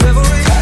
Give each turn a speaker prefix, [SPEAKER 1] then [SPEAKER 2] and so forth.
[SPEAKER 1] to every